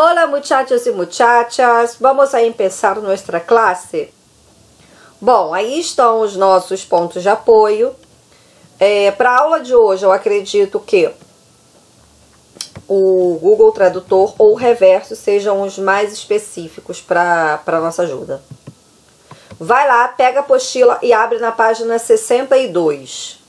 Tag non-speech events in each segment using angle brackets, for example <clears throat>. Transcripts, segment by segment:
Hola muchachos e muchachas, vamos a empezar nossa classe? Bom, aí estão os nossos pontos de apoio. É, Para a aula de hoje, eu acredito que o Google Tradutor ou o Reverso sejam os mais específicos para a nossa ajuda. Vai lá, pega a apostila e abre na página 62.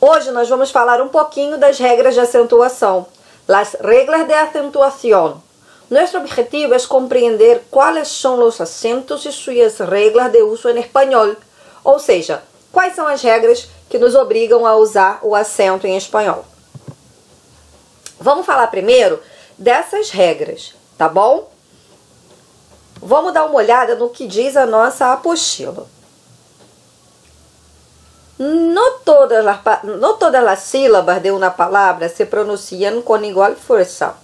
Hoje nós vamos falar um pouquinho das regras de acentuação las reglas de acentuación. Nuestro objetivo es comprender cuáles son los acentos y sus reglas de uso en español, ou seja, quais são as regras que nos obrigam a usar o acento em espanhol. Vamos falar primeiro dessas regras, tá bom? Vamos dar uma olhada no que diz a nossa apostila. No todas, las, no todas las sílabas de una palabra se pronuncian con igual fuerza,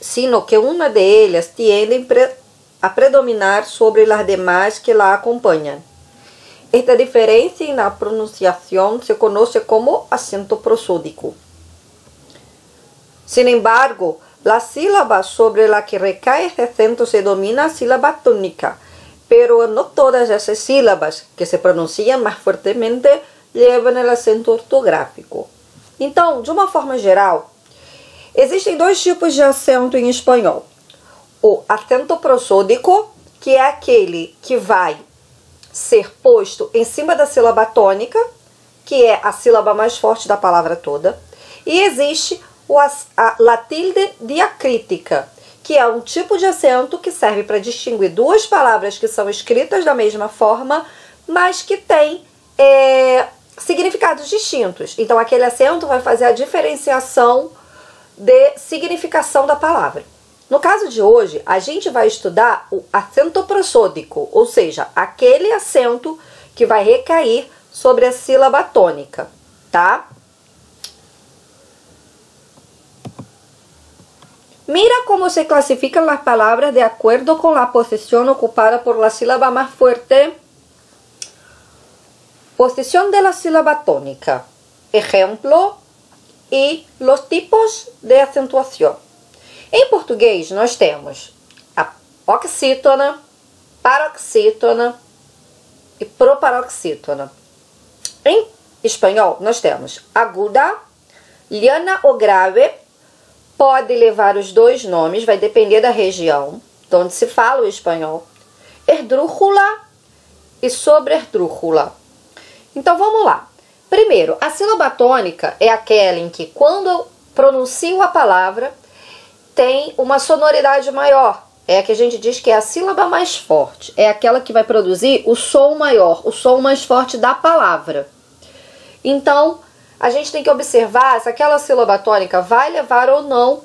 sino que una de ellas tiende a predominar sobre las demás que la acompañan. Esta diferencia en la pronunciación se conoce como acento prosódico. Sin embargo, la sílaba sobre la que recae este acento se domina sílaba tónica, pero no todas esas sílabas que se pronunciam mais fortemente levam o acento ortográfico. Então, de uma forma geral, existem dois tipos de acento em espanhol. O acento prosódico, que é aquele que vai ser posto em cima da sílaba tônica, que é a sílaba mais forte da palavra toda, e existe o, a, a latilde diacrítica, que é um tipo de acento que serve para distinguir duas palavras que são escritas da mesma forma, mas que têm é, significados distintos. Então, aquele acento vai fazer a diferenciação de significação da palavra. No caso de hoje, a gente vai estudar o acento prosódico, ou seja, aquele acento que vai recair sobre a sílaba tônica, tá? Mira cómo se clasifican las palabras de acuerdo con la posición ocupada por la sílaba más fuerte. Posición de la sílaba tónica. Ejemplo e los tipos de acentuação. Em português, nós temos a oxítona, paroxítona e proparoxítona. Em espanhol, nós temos aguda, liana ou grave, Pode levar os dois nomes, vai depender da região de onde se fala o espanhol. Erdrújula e sobreerdrújula. Então vamos lá. Primeiro, a sílaba tônica é aquela em que quando pronuncio a palavra tem uma sonoridade maior. É a que a gente diz que é a sílaba mais forte. É aquela que vai produzir o som maior, o som mais forte da palavra. Então, a gente tem que observar se aquela sílaba tônica vai levar ou não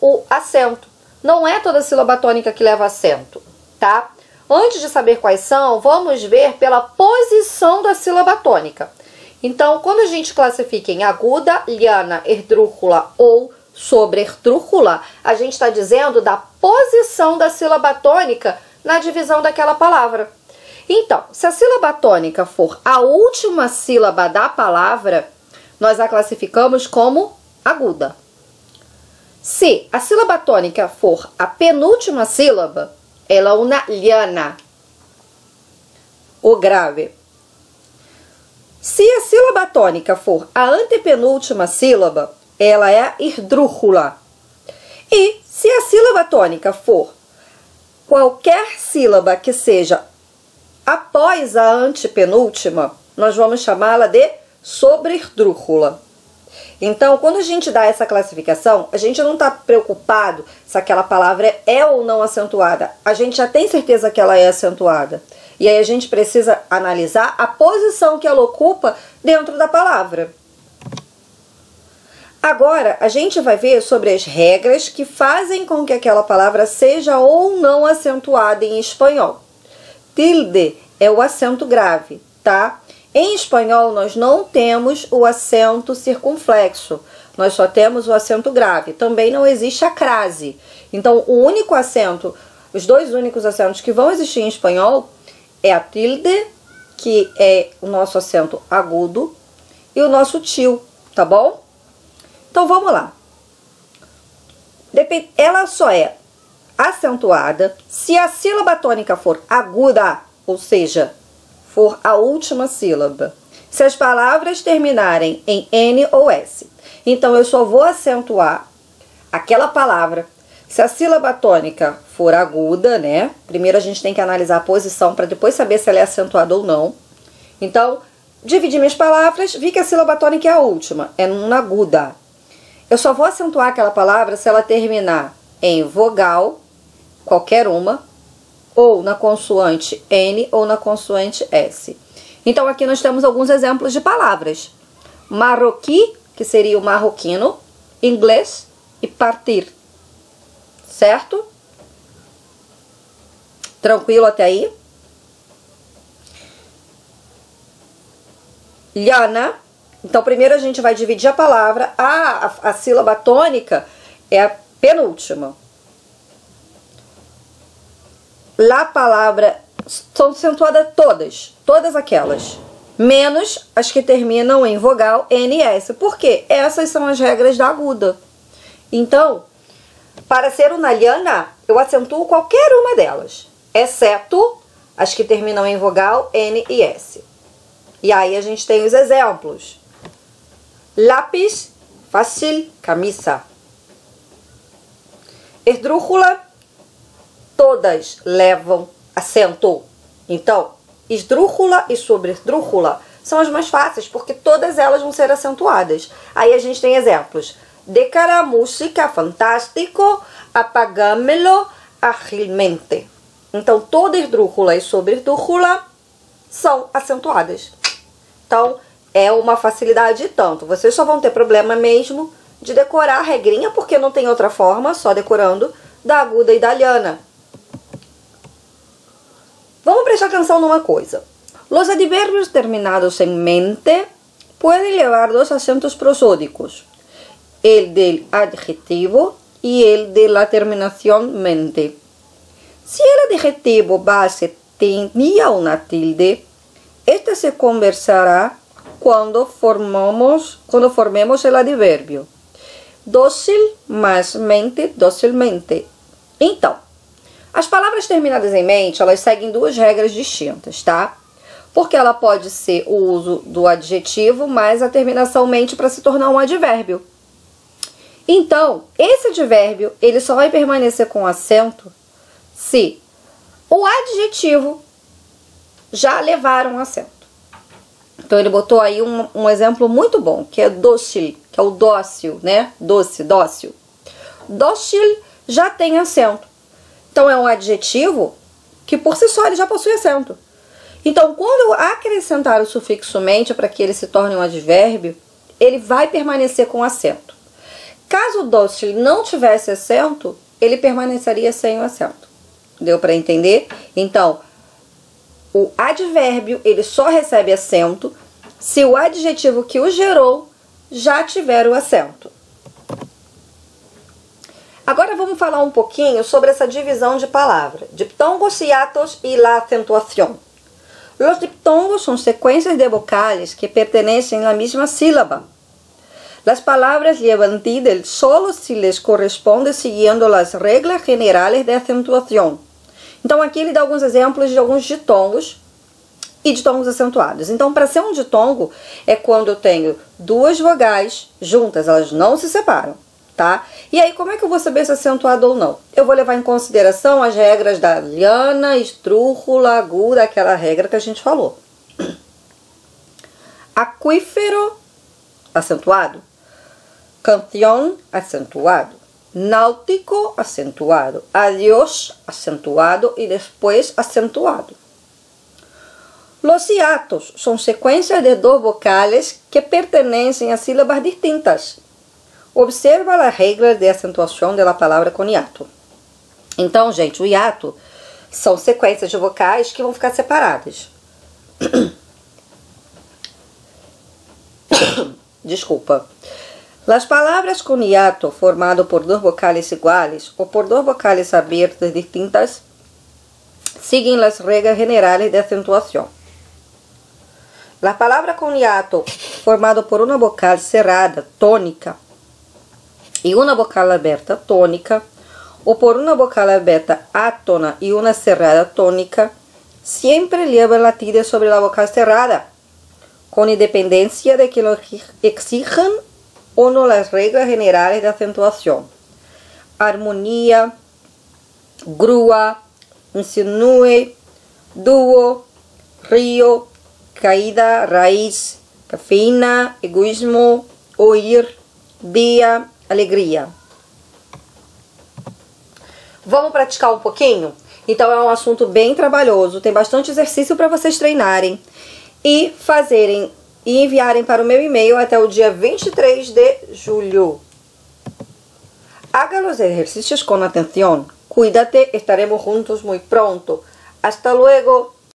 o acento. Não é toda sílaba tônica que leva acento, tá? Antes de saber quais são, vamos ver pela posição da sílaba tônica. Então, quando a gente classifica em aguda, liana, erdrúcula ou sobre-erdrúcula, a gente está dizendo da posição da sílaba tônica na divisão daquela palavra. Então, se a sílaba tônica for a última sílaba da palavra, nós a classificamos como aguda. Se a sílaba tônica for a penúltima sílaba, ela é uma liana, o grave. Se a sílaba tônica for a antepenúltima sílaba, ela é a esdrúxula. E se a sílaba tônica for qualquer sílaba que seja após a antepenúltima, nós vamos chamá-la de sobreesdrúxula. Então, quando a gente dá essa classificação, a gente não está preocupado se aquela palavra é ou não acentuada. A gente já tem certeza que ela é acentuada. E aí a gente precisa analisar a posição que ela ocupa dentro da palavra. Agora, a gente vai ver sobre as regras que fazem com que aquela palavra seja ou não acentuada em espanhol. Tilde é o acento grave, tá? Em espanhol, nós não temos o acento circunflexo, nós só temos o acento grave. Também não existe a crase. Então, o único acento, os dois únicos acentos que vão existir em espanhol é a tilde, que é o nosso acento agudo, e o nosso tio, tá bom? Então, vamos lá. ela só é acentuada se a sílaba tônica for aguda, ou seja, for a última sílaba. Se as palavras terminarem em N ou S. Então, eu só vou acentuar aquela palavra se a sílaba tônica for aguda, né? Primeiro a gente tem que analisar a posição para depois saber se ela é acentuada ou não. Então, dividi minhas palavras, vi que a sílaba tônica é a última, é numa aguda. Eu só vou acentuar aquela palavra se ela terminar em vogal, qualquer uma, ou na consoante N ou na consoante S. Então, aqui nós temos alguns exemplos de palavras. Marroqui, que seria o marroquino, inglês e partir certo? Tranquilo até aí? Liana. Então, primeiro a gente vai dividir a palavra. A, a, a sílaba tônica é a penúltima. Lá, palavra são acentuadas todas, todas aquelas, menos as que terminam em vogal NS. Por quê? Essas são as regras da aguda. Então, para ser uma liana, eu acentuo qualquer uma delas, exceto as que terminam em vogal N e S. E aí a gente tem os exemplos. Lápis, fácil, camisa. Esdrúxula, todas levam acento. Então, esdrúxula e sobre esdrúxula são as mais fáceis, porque todas elas vão ser acentuadas. Aí a gente tem exemplos de cara música fantástico, apagámelo agilmente. Então, toda esdrúxula e sobresdrúxula são acentuadas. Então, é uma facilidade tanto. Vocês só vão ter problema mesmo de decorar a regrinha, porque não tem outra forma, só decorando, da aguda e da. Vamos prestar atenção numa coisa. Los advérbios terminados em mente podem levar dos acentos prosódicos el del adjetivo y el de la terminación mente. Si el adjetivo base tenía una tilde, este se conversará quando formemos el advérbio. Dócil mais mente, docilmente. Então, as palavras terminadas em mente, elas seguem duas regras distintas, tá? Porque ela pode ser o uso do adjetivo mais a terminação mente para se tornar um advérbio. Então, esse advérbio, ele só vai permanecer com acento se o adjetivo já levar um acento. Então, ele botou aí um, um exemplo muito bom, que é dócil, que é o dócil, né? Doce, dócil. Dócil já tem acento. Então, é um adjetivo que por si só ele já possui acento. Então, quando eu acrescentar o sufixo mente para que ele se torne um advérbio, ele vai permanecer com acento. Caso o dócil não tivesse acento, ele permaneceria sem o acento. Deu para entender? Então, o advérbio ele só recebe acento se o adjetivo que o gerou já tiver o acento. Agora vamos falar um pouquinho sobre essa divisão de palavra. Diptongos, hiatos e la acentuação. Os diptongos são sequências de vocais que pertenecem à mesma sílaba. Las palabras llevan tilde solo si les corresponde siguiendo las reglas generales de acentuação. Então aqui ele dá alguns exemplos de alguns ditongos e ditongos acentuados. Então, para ser um ditongo, é quando eu tenho duas vogais juntas, elas não se separam, tá? E aí, como é que eu vou saber se é acentuado ou não? Eu vou levar em consideração as regras da liana, estrúxula, aguda, aquela regra que a gente falou. <clears throat> Aquífero, acentuado. Canción acentuado. Náutico acentuado. Adiós acentuado y después acentuado. Los hiatos son secuencias de dos vocales que pertenecem a sílabas distintas. Observa as regras de acentuação da palavra com hiato. Então, gente, o hiato são sequências de vocais que vão ficar separadas. <coughs> Desculpa. Las palabras con hiato formado por dos vocales iguales o por dos vocales abiertas distintas siguen las reglas generales de acentuación. La palabra con hiato formado por una vocal cerrada, tónica, e uma vocal aberta tônica, ou por uma vocal aberta átona e uma cerrada tônica, sempre leva a latida sobre a vocal cerrada, com independência de que lo exijan ou não as regras generais de acentuação. Harmonia, grua, insinue, dúo, río, caída, raiz, cafeína, egoísmo, oír, dia, alegria. Vamos praticar um pouquinho? Então é um assunto bem trabalhoso, tem bastante exercício para vocês treinarem e fazerem e enviarem para o meu e-mail até o dia 23 de julho. Haga los ejercicios con atención. Cuídate, estaremos juntos muy pronto. Hasta luego.